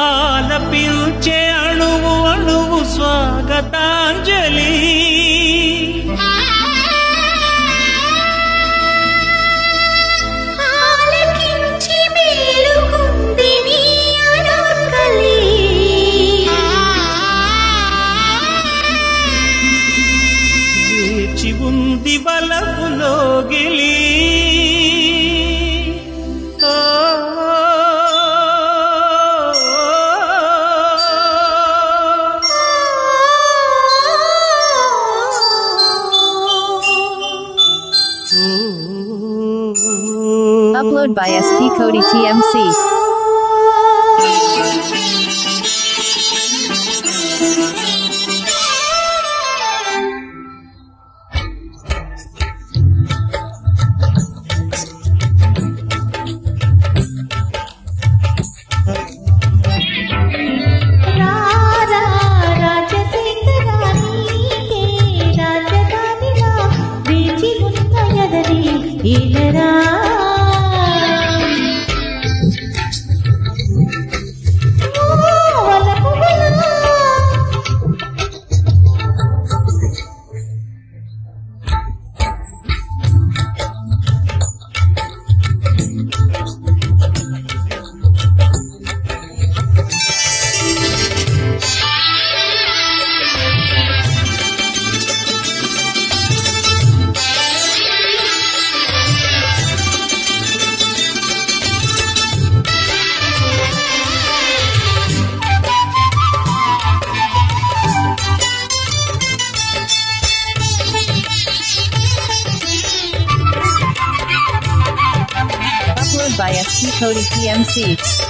ఆలపించే అణువు అణువు స్వాగతాంజలి. ఉంది బలపులో Geeli Upload by SP Cody TMC. by ST Cody PMC.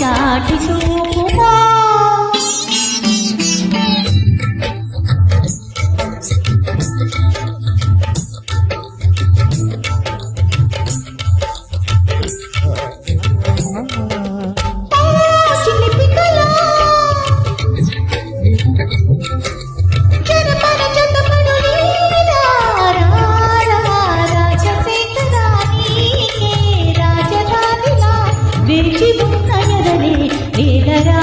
చాటి కలగలే వేదరా